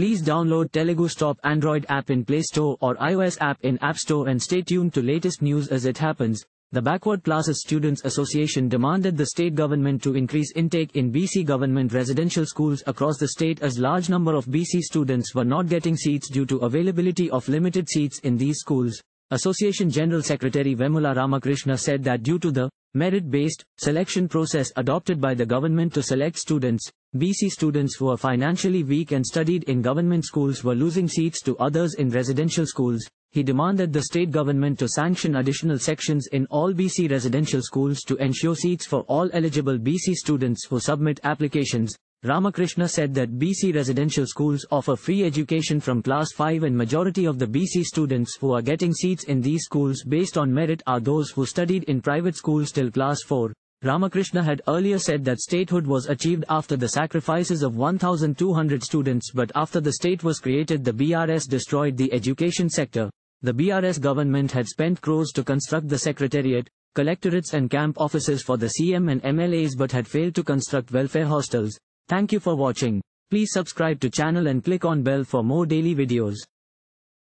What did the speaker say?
Please download TeluguStop Android app in Play Store or iOS app in App Store and stay tuned to latest news as it happens. The Backward Classes Students Association demanded the state government to increase intake in BC government residential schools across the state as large number of BC students were not getting seats due to availability of limited seats in these schools. Association General Secretary Vemula Ramakrishna said that due to the merit-based selection process adopted by the government to select students, BC students who are financially weak and studied in government schools were losing seats to others in residential schools. He demanded the state government to sanction additional sections in all BC residential schools to ensure seats for all eligible BC students who submit applications. Ramakrishna said that BC residential schools offer free education from class 5 and majority of the BC students who are getting seats in these schools based on merit are those who studied in private schools till class 4. Ramakrishna had earlier said that statehood was achieved after the sacrifices of 1,200 students but after the state was created the BRS destroyed the education sector. The BRS government had spent crores to construct the secretariat, collectorates and camp offices for the CM and MLAs but had failed to construct welfare hostels. Thank you for watching. Please subscribe to channel and click on bell for more daily videos.